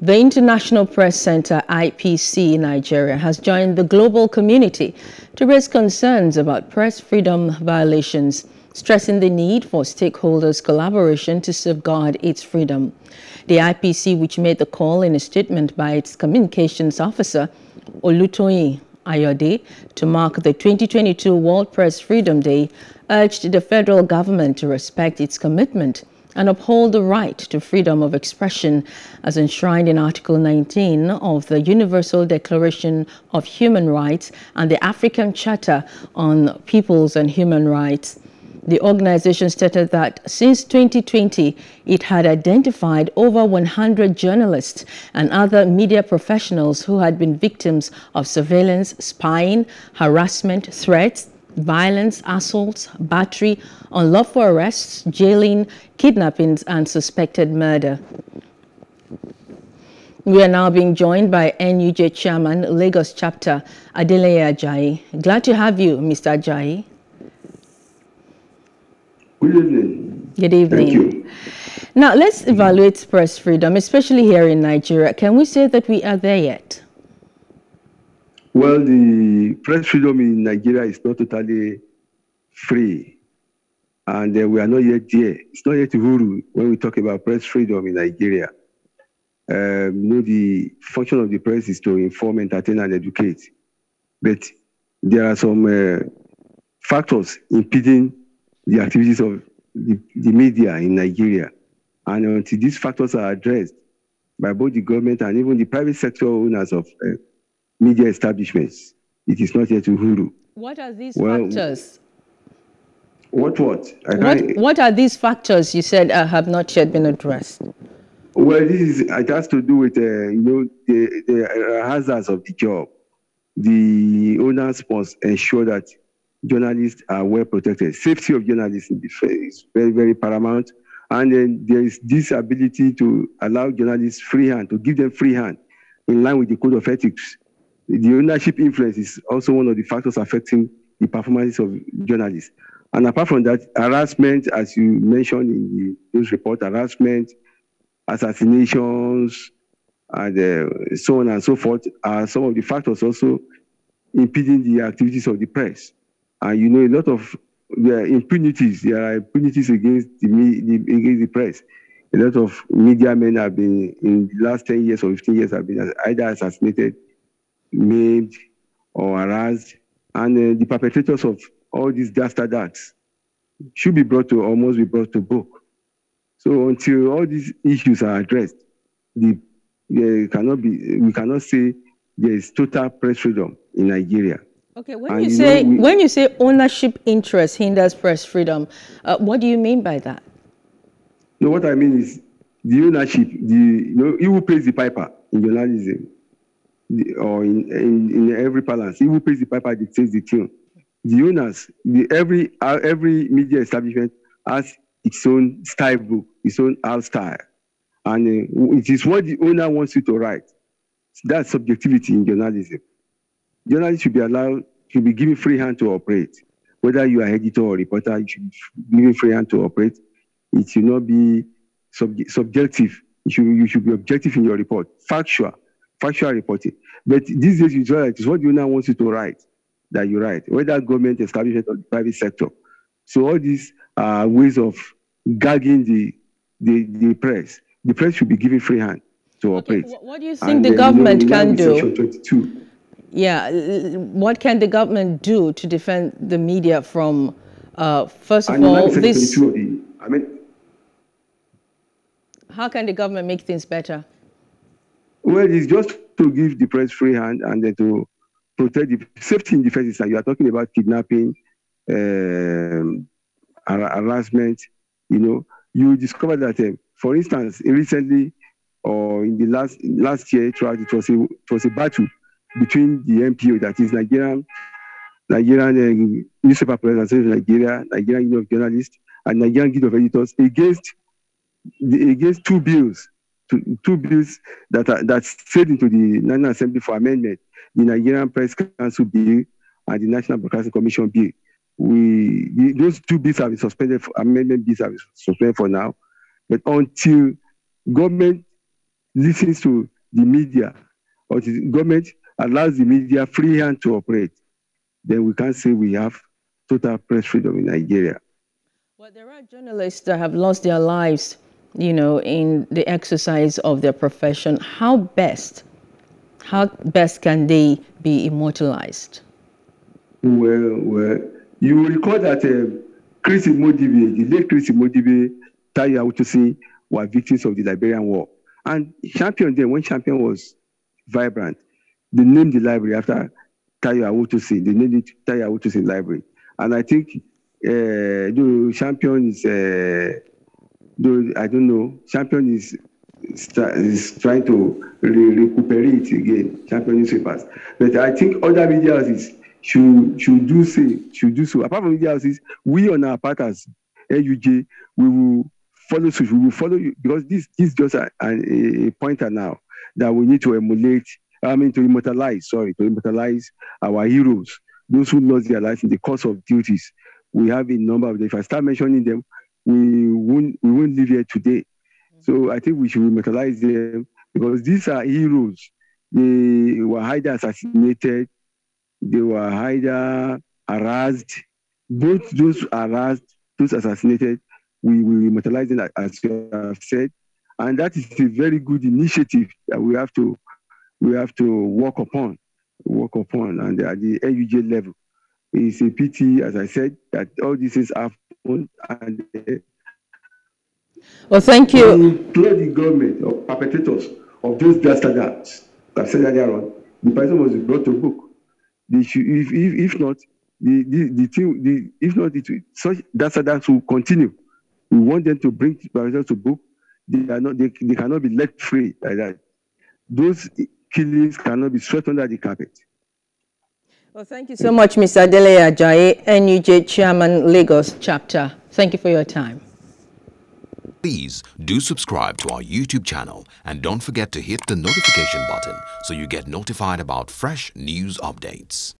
The International Press Center, IPC Nigeria, has joined the global community to raise concerns about press freedom violations, stressing the need for stakeholders' collaboration to safeguard its freedom. The IPC, which made the call in a statement by its communications officer, Olutoyin Ayoade, to mark the 2022 World Press Freedom Day, urged the federal government to respect its commitment and uphold the right to freedom of expression as enshrined in Article 19 of the Universal Declaration of Human Rights and the African Charter on Peoples and Human Rights. The organization stated that since 2020, it had identified over 100 journalists and other media professionals who had been victims of surveillance, spying, harassment, threats, violence, assaults, battery, unlawful arrests, jailing, kidnappings, and suspected murder. We are now being joined by NUJ Chairman, Lagos Chapter, Adeleye Ajayi. Glad to have you, Mr. Ajayi. Good evening. Good evening. Thank you. Now, let's evaluate press freedom, especially here in Nigeria. Can we say that we are there yet? Well, the press freedom in Nigeria is not totally free. And uh, we are not yet there. It's not yet Uhuru when we talk about press freedom in Nigeria. Um, you know, the function of the press is to inform, entertain, and educate. But there are some uh, factors impeding the activities of the, the media in Nigeria. And until these factors are addressed by both the government and even the private sector owners of uh, media establishments, it is not yet Uhuru. What are these Well, factors? What, what? I What, what are these factors you said uh, have not yet been addressed? Well, this is it has to do with uh, you know the, the hazards of the job. The owners must ensure that journalists are well protected. Safety of journalists in the fa- is very very paramount, and then there is this ability to allow journalists free hand to give them free hand in line with the code of ethics. The ownership influence is also one of the factors affecting the performances of journalists. And apart from that, harassment, as you mentioned in the news report, harassment, assassinations, and uh, so on and so forth are some of the factors also impeding the activities of the press. And you know, a lot of there are impunities, there are impunities against the, against the press. A lot of media men have been in the last 10 years or 15 years have been either assassinated, maimed, or harassed. And uh, the perpetrators of all these dastard acts should be brought to almost be brought to book. So until all these issues are addressed, the there cannot be we cannot say there is total press freedom in Nigeria. Okay, when And you you know, say we- when you say ownership interest hinders press freedom, uh, what do you mean by that? No, what I mean is the ownership, the you know, who pays the piper in journalism, or in, in in every balance, he who pays the piper dictates the tune. The owners, the every uh, every media establishment has its own style book, its own house style, and uh, it is what the owner wants you to write. That's subjectivity in journalism. Journalists should be allowed, should be given free hand to operate. Whether you are editor or reporter, you should be given free hand to operate. It should not be subje- subjective. You should, you should be objective in your report, factual, factual reporting. But these days, you just write, it's what the owner wants you to write that you write, whether government establishment or the private sector. So all these are ways of gagging the, the, the press. The press should be given free hand to Okay, operate. what do you think And the then, you know, government line can do? 22. Yeah, what can the government do to defend the media from, uh, first of And all, this? of the, I mean, How can the government make things better? Well, it's just to give the press free hand and then to protect the safety in defense. That you are talking about kidnapping, um, har- harassment. You know, you discover that, um, for instance, recently or in the last last year, throughout it was a it was a battle between the MPO, that is Nigerian Nigerian uh, newspaper press association of Nigeria, Nigerian Union of Journalists, and Nigerian Guild of Editors against the, against two bills two, bills that are that strayed into the National Assembly for amendment, the Nigerian Press Council Bill and the National Broadcasting Commission Bill. We the, those two bills have been suspended. For, amendment bills have been suspended for now, but until government listens to the media or the government allows the media free hand to operate, then we can't say we have total press freedom in Nigeria. Well, there are journalists that have lost their lives, you know, in the exercise of their profession. How best, how best can they be immortalized? Well, well, you will recall that uh, Chris Imodibie, the late Chris Imodibie, Tayo Awotusin were victims of the Liberian War. And Champion then, when Champion was vibrant, they named the library after Tayo Awotusin. They named it Tayo Awotusin Library. And I think uh, the champion is, uh, though I don't know, champion is is trying to re- recuperate again, champion newspapers. But I think other media houses should should do so. Should do so. Apart from media houses, we on our part as NUJ, we will follow suit. We will follow you because this this is just a, a, a pointer now that we need to emulate. I mean, to immortalize. Sorry, to immortalize our heroes those who lost their lives in the course of duties. We have a number of them. If I start mentioning them, we won't we won't live here today. So I think we should immortalize them because these are heroes. They were either assassinated, they were either harassed. Both those harassed, those assassinated, we will immortalize them as you have said. And that is a very good initiative that we have to we have to work upon work upon and at the NUJ level. It's a pity, as I said, that all these things happen and uh, well, thank you. Employ the government or perpetrators of those dastard acts. I've said earlier on, the person must be brought to book. They should, if, if, if not, the, the, the thing, the, if not, it, such dastard acts will continue. We want them to bring perpetrators to book. They are not, they, they cannot be let free like that. Those killings cannot be swept under the carpet. Well, thank you so much, Mr. Dele Ajayi, NUJ Chairman, Lagos Chapter. Thank you for your time. Please do subscribe to our YouTube channel and don't forget to hit the notification button so you get notified about fresh news updates.